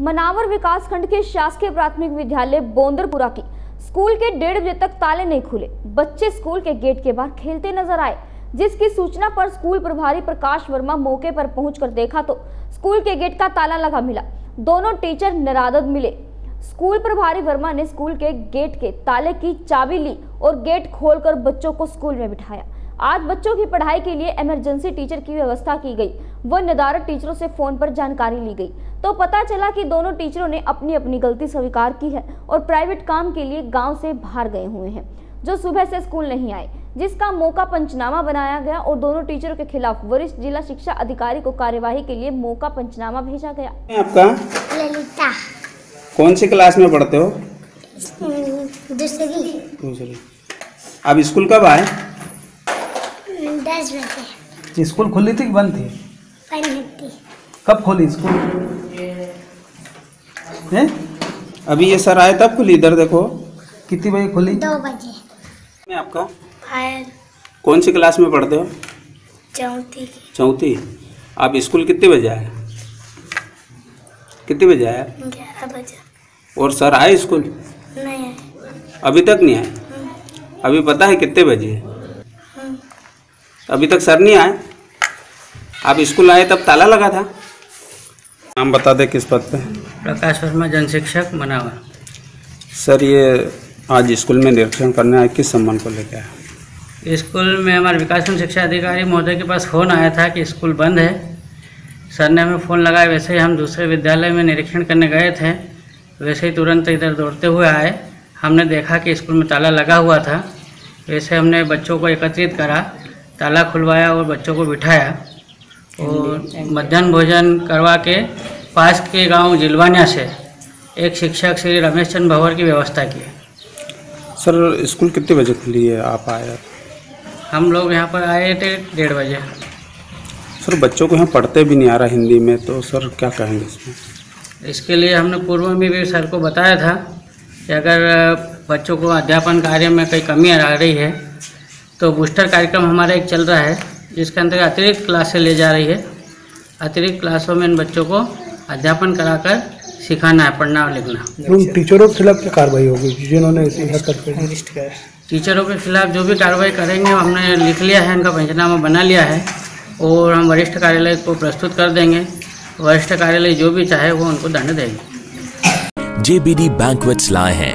मनावर विकास खंड के शासकीय प्राथमिक विद्यालय बोंदरपुरा की। स्कूल के डेढ़ बजे तक ताले नहीं खुले। बच्चे स्कूल के गेट के बाहर खेलते नज़र आए, जिसकी सूचना पर स्कूल प्रभारी प्रकाश वर्मा मौके पर पहुंचकर देखा तो स्कूल के गेट का ताला लगा मिला। दोनों टीचर निरादत मिले। स्कूल प्रभारी वर्मा ने स्कूल के गेट के ताले की चाबी ली और गेट खोलकर बच्चों को स्कूल में बिठाया। आज बच्चों की पढ़ाई के लिए इमरजेंसी टीचर की व्यवस्था की गई। व निदारक टीचरों से फ़ोन पर जानकारी ली गई। तो पता चला कि दोनों टीचरों ने अपनी अपनी गलती स्वीकार की है और प्राइवेट काम के लिए गाँव से बाहर गए हुए हैं जो सुबह से स्कूल नहीं आए जिसका मौका पंचनामा बनाया गया और दोनों टीचरों के खिलाफ वरिष्ठ जिला शिक्षा अधिकारी को कार्यवाही के लिए मौका पंचनामा भेजा गया। आपका ललिता। कौन सी क्लास में पढ़ते हो? दूसरी। दूसरी। अब स्कूल कब आए? दस बजे। स्कूल खुली थी कि बंद थी? पढ़ती कब खोली स्कूल हैं? अभी ये सर आए तब खुली इधर देखो। कितनी बजे खुली? दो बजे। मैं आपका फायर। कौन सी क्लास में पढ़ते हो? चौथी चौथी। आप स्कूल कितने बजे आए? कितने बजे आए ग्यारह बजे। और सर आए स्कूल? नहीं आए। अभी तक नहीं आए? अभी पता है कितने बजे? अभी तक सर नहीं आए? आप स्कूल आए तब ताला लगा था? नाम बता दे किस पद पे? प्रकाश वर्मा जन शिक्षक मनावा। सर ये आज स्कूल में निरीक्षण करने आए किस सम्मान को लेकर आए? स्कूल में हमारे विकासखंड शिक्षा अधिकारी महोदय के पास फ़ोन आया था कि स्कूल बंद है। सर ने हमें फ़ोन लगाया वैसे ही हम दूसरे विद्यालय में निरीक्षण करने गए थे। वैसे ही तुरंत इधर दौड़ते हुए आए। हमने देखा कि स्कूल में ताला लगा हुआ था। वैसे हमने बच्चों को एकत्रित करा ताला खुलवाया और बच्चों को बिठाया। और मध्यान्ह भोजन करवा के पास के गाँव जिलवानिया से एक शिक्षक श्री रमेश चंद भंवर की व्यवस्था की। सर स्कूल कितने बजे खुली है? आप आए हम लोग यहाँ पर आए थे डेढ़ बजे। सर बच्चों को यहाँ पढ़ते भी नहीं आ रहा हिंदी में तो सर क्या कहेंगे इसमें? इसके लिए हमने पूर्व में भी सर को बताया था कि अगर बच्चों को अध्यापन कार्य में कई कमी आ रही है तो बूस्टर कार्यक्रम हमारा एक चल रहा है जिसके अंतर्गत अतिरिक्त क्लासें ले जा रही है। अतिरिक्त क्लासों में इन बच्चों को अध्यापन कराकर सिखाना है पढ़ना और लिखना। उन टीचरों के खिलाफ क्या कार्रवाई होगी जिन्होंने इस हरकत की टीचरों के खिलाफ जो भी कार्रवाई करेंगे हमने लिख लिया है इनका पंचनामा बना लिया है और हम वरिष्ठ कार्यालय को प्रस्तुत कर देंगे। वरिष्ठ कार्यालय जो भी चाहे वो उनको दंड देंगे। जेबीडी बैंकवेट्स लाए हैं।